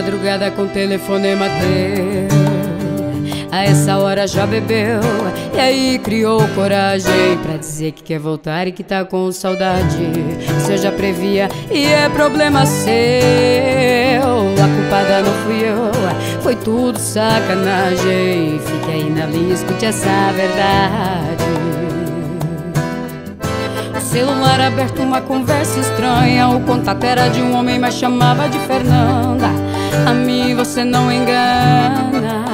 madrugada com telefonema teu. A essa hora já bebeu E aí criou coragem Pra dizer que quer voltar e que tá com saudade. Eu já previa e é problema seu. A culpada não fui eu Foi tudo sacanagem. Fique aí na linha, escute essa verdade. Celular aberto, uma conversa estranha. O contato era de um homem, mas chamava de Fernanda. A mim você não engana.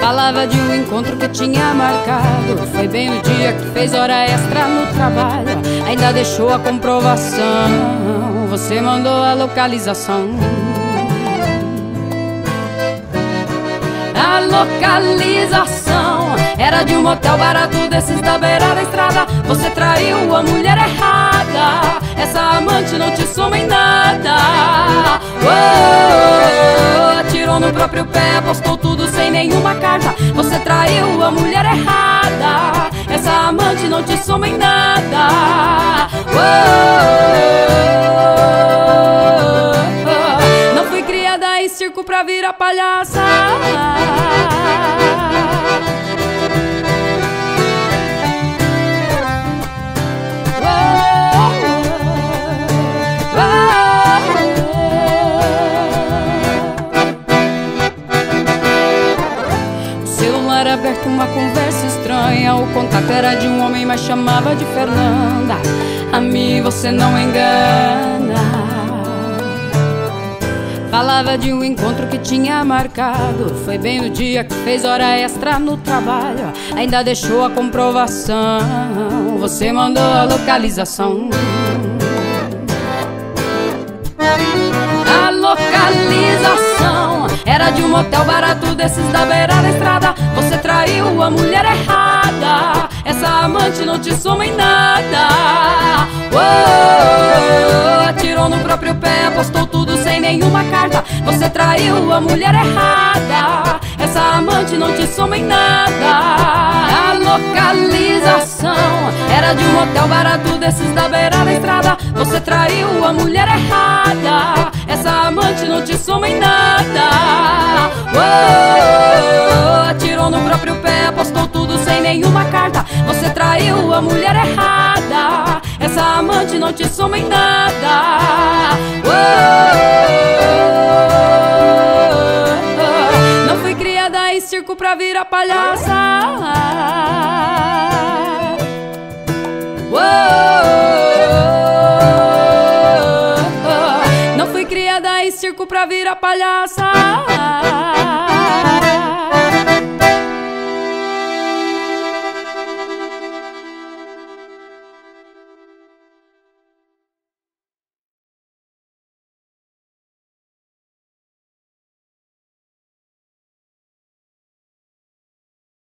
Falava de um encontro que tinha marcado. Foi bem no dia que fez hora extra no trabalho. Ainda deixou a comprovação. Você mandou a localização. A localização era de um motel barato desses da beira da estrada. Você traiu a mulher errada. Essa amante não te soma em nada. Oh, atirou no próprio pé, apostou tudo sem nenhuma carta. Você traiu a mulher errada. Essa amante não te soma em nada. Não fui criada em circo pra virar palhaça. Aberto uma conversa estranha. O contato era de um homem, mas chamava de Fernanda. A mim você não engana. Falava de um encontro que tinha marcado. Foi bem no dia que fez hora extra no trabalho. Ainda deixou a comprovação. Você mandou a localização. A localização era de um motel barato desses da beira a mulher errada. Essa amante não te soma em nada. Oh, atirou no próprio pé, apostou tudo sem nenhuma carta. Você traiu a mulher errada. Essa amante não te soma em nada. A localização era de um motel barato desses da beira da estrada. Você traiu a mulher errada. Essa amante não te soma em nada. Oh, A mulher errada. Essa amante não te soma em nada. Oh, não fui criada em circo pra virar palhaça. Não fui criada em circo pra virar palhaça.